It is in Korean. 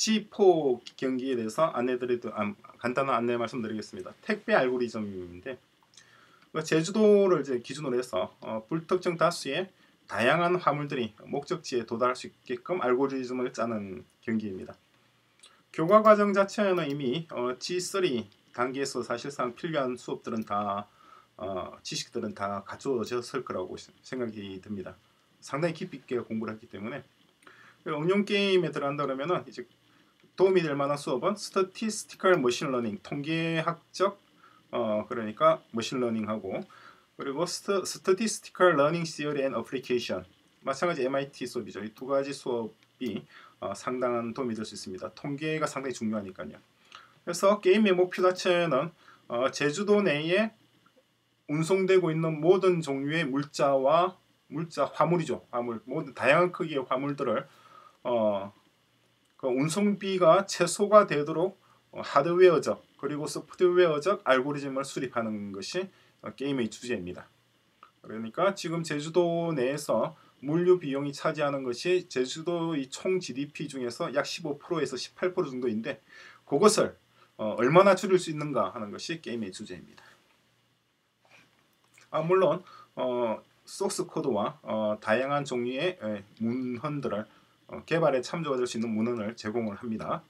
C4 경기에 대해서 안내드리도 아, 간단한 안내 말씀드리겠습니다. 택배 알고리즘인데 그 제주도를 이제 기준으로 해서 어, 불특정 다수의 다양한 화물들이 목적지에 도달할 수 있게끔 알고리즘을 짜는 경기입니다. 교과 과정 자체는 이미 어, G3 단계에서 사실상 필요한 수업들은 다 어, 지식들은 다 갖춰졌을 거라고 생각이 듭니다. 상당히 깊이 있게 공부를 했기 때문에 응용 게임에 들어간다 그러면은 이제 도움이 될 만한 수업은 Statistical Machine Learning 통계학적 어 그러니까 machine learning하고 그리고 St, Statistical Learning Theory and Application 마찬가지 MIT 수업이죠. 이 두 가지 수업이 어, 상당한 도움이 될 수 있습니다. 통계가 상당히 중요하니까요. 그래서 게임의 목표 자체는 어, 제주도 내에 운송되고 있는 모든 종류의 물자와 물자 화물이죠. 화물 모든 다양한 크기의 화물들을 어, 그 운송비가 최소가 되도록 어, 하드웨어적 그리고 소프트웨어적 알고리즘을 수립하는 것이 어, 게임의 주제입니다. 그러니까 지금 제주도 내에서 물류 비용이 차지하는 것이 제주도의 총 GDP 중에서 약 15%에서 18% 정도인데 그것을 어, 얼마나 줄일 수 있는가 하는 것이 게임의 주제입니다. 아 물론 어, 소스 코드와 어, 다양한 종류의 에, 문헌들을 어, 개발에 참조가 될수 있는 문헌을 제공을 합니다.